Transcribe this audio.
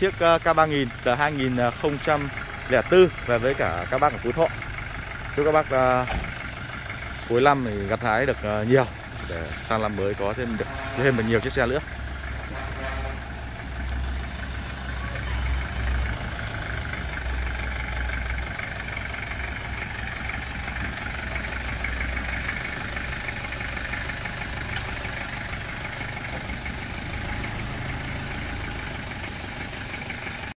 chiếc K3000 từ 2004 về với cả các bác ở Phú Thọ. Chúc các bác uh, cuối năm thì gặt hái được uh, nhiều để sang năm mới có thêm được thêm được nhiều chiếc xe nữa.